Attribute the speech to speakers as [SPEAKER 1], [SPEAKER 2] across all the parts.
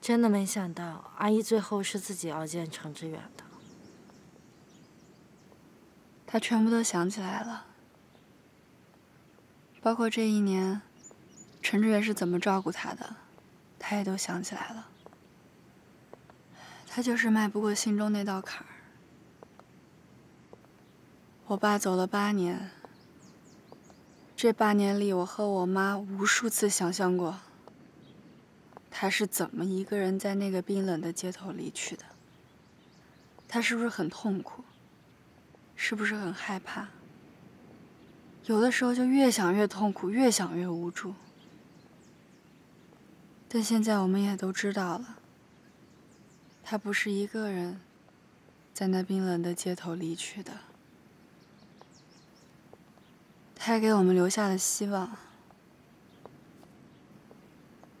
[SPEAKER 1] 真的没想到，阿姨最后是自己要见程志远的。
[SPEAKER 2] 他全部都想起来了，包括这一年，陈志远是怎么照顾他的，他也都想起来了。他就是迈不过心中那道坎儿。我爸走了八年，这八年里，我和我妈无数次想象过，他是怎么一个人在那个冰冷的街头离去的。他是不是很痛苦？是不是很害怕？有的时候就越想越痛苦，越想越无助。但现在我们也都知道了，他不是一个人在那冰冷的街头离去的。他还给我们留下了希望。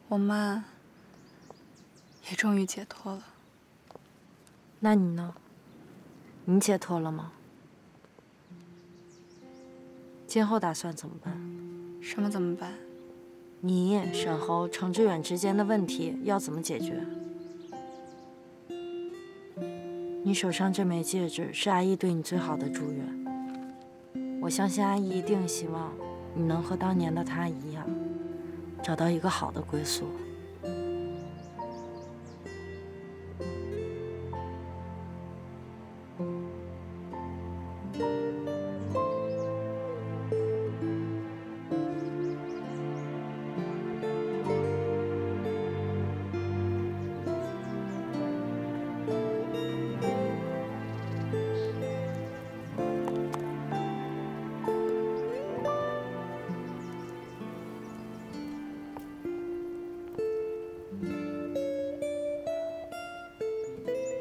[SPEAKER 2] 我妈也终于解脱了。
[SPEAKER 1] 那你呢？你解脱了吗？今后打算怎么办？
[SPEAKER 2] 什么怎么办？
[SPEAKER 1] 你、沈侯、程志远之间的问题要怎么解决？你手上这枚戒指是阿姨对你最好的祝愿。我相信阿姨一定希望你能和当年的她一样，找到一个好的归宿。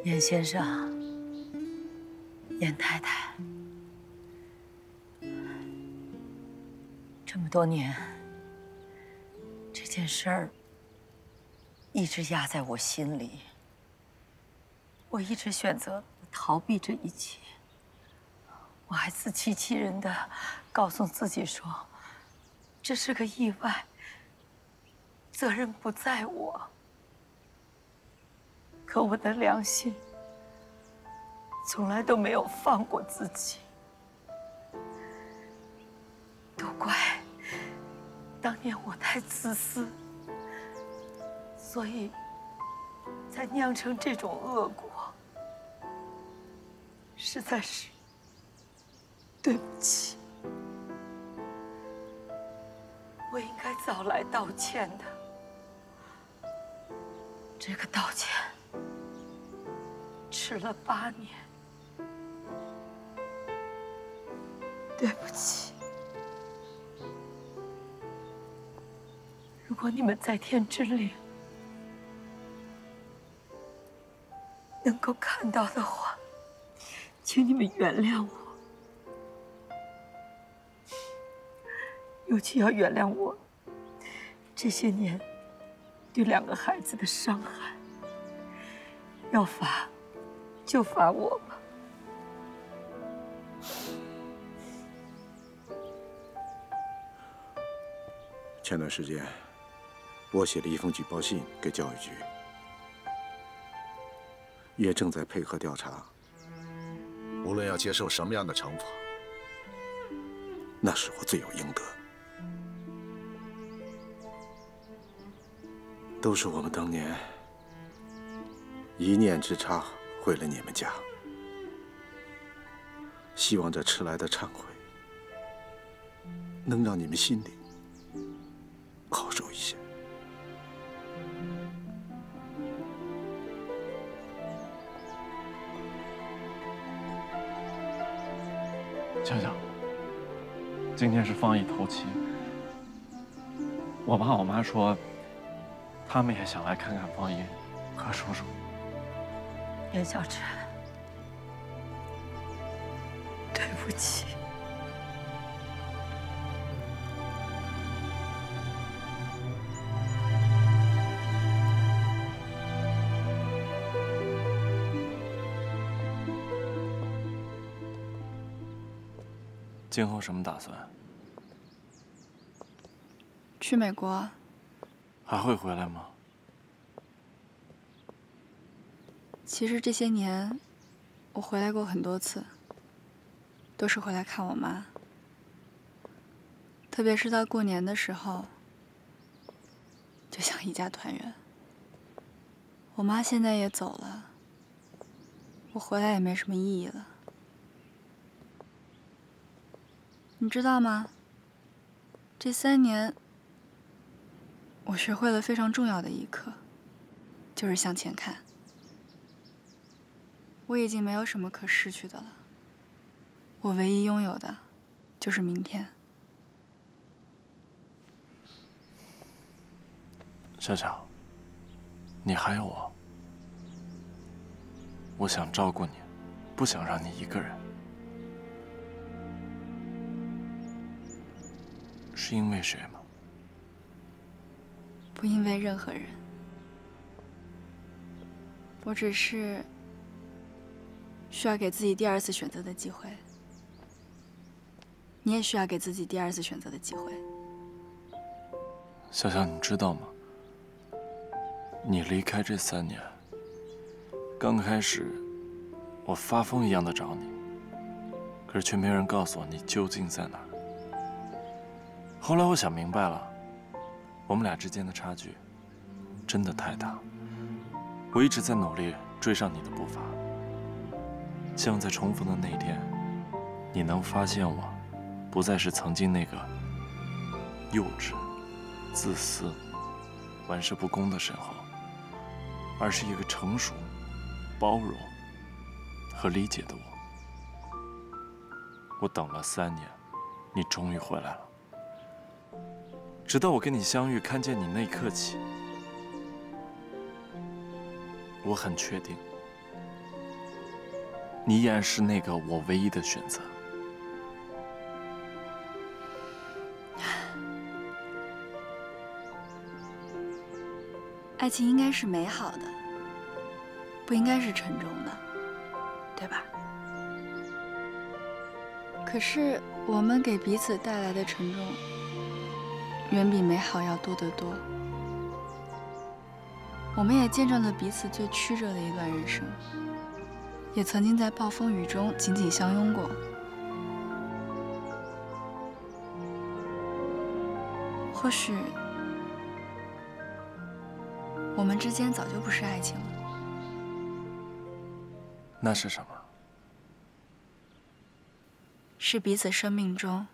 [SPEAKER 3] 严先生，严太太，这么多年，这件事儿一直压在我心里。我一直选择逃避这一切，我还自欺欺人的告诉自己说，这是个意外，责任不在我。可我的良心从来都没有放过自己，都怪当年我太自私，所以才酿成这种恶果。实在是对不起，我应该早来道歉的。这个道歉。吃了八年，对不起。如果你们在天之灵能够看到的话，请你们原谅我，尤其要原谅我这些年对两个孩子的伤害。要罚。就罚我吧。
[SPEAKER 4] 前段时间，我写了一封举报信给教育局，也正在配合调查。
[SPEAKER 5] 无论要接受什么样的惩罚，
[SPEAKER 4] 那是我罪有应得。都是我们当年一念之差。毁了你们家，希望这迟来的忏悔能让你们心里好受一些。
[SPEAKER 6] 想想，今天是方毅头七，我爸我妈说，他们也想来看看方毅和叔叔。
[SPEAKER 3] 严小晨，对不起。
[SPEAKER 6] 今后什么打算？
[SPEAKER 2] 去美国。
[SPEAKER 6] 还会回来吗？
[SPEAKER 2] 其实这些年，我回来过很多次，都是回来看我妈。特别是到过年的时候，就像一家团圆。我妈现在也走了，我回来也没什么意义了。你知道吗？这三年，我学会了非常重要的一课，就是向前看。我已经没有什么可失去的了，我唯一拥有的，就是明天。
[SPEAKER 6] 小小，你还有我，我想照顾你，不想让你一个人。是因为谁吗？
[SPEAKER 2] 不因为任何人，我只是需要给自己第二次选择的机会。你也需要给自己第二次选择的机会。
[SPEAKER 6] 小小，你知道吗？你离开这三年，刚开始我发疯一样的找你，可是却没人告诉我你究竟在哪。后来我想明白了，我们俩之间的差距真的太大。我一直在努力追上你的步伐，希望在重逢的那一天，你能发现我，不再是曾经那个幼稚、自私、玩世不恭的沈浩。而是一个成熟、包容和理解的我。我等了三年，你终于回来了。直到我跟你相遇、看见你那一刻起，我很确定，你依然是那个我唯一的选择。
[SPEAKER 2] 爱情应该是美好的，不应该是沉重的，对吧？可是我们给彼此带来的沉重，远比美好要多得多。我们也见证了彼此最曲折的一段人生，也曾经在暴风雨中紧紧相拥过。或许。我们之间早就不是爱情了，
[SPEAKER 6] 那是什么？
[SPEAKER 2] 是彼此生命中